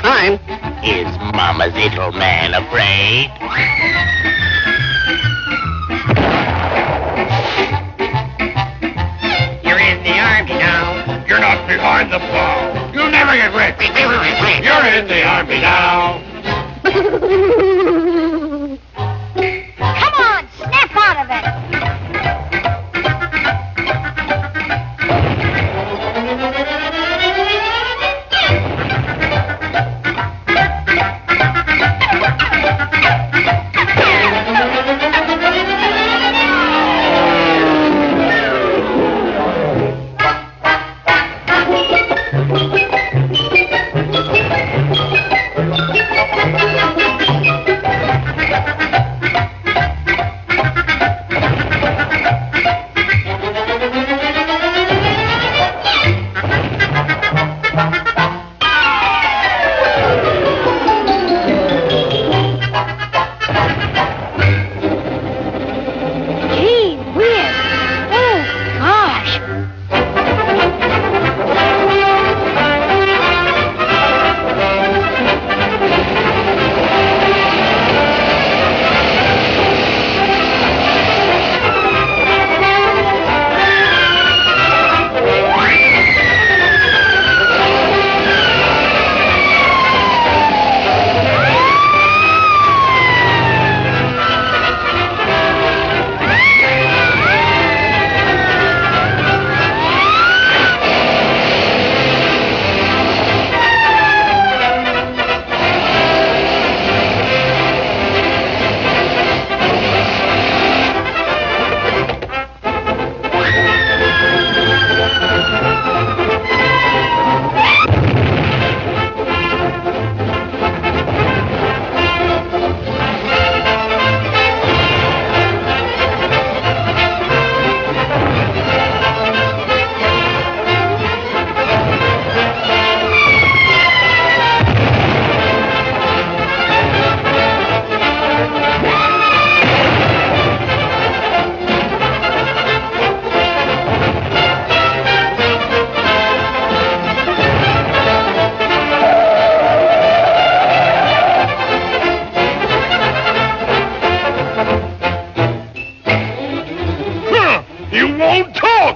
Fine. Is Mama's little man afraid? You're in the army now. You're not behind the plow. You'll never get rich. You're in the army now.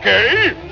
Okay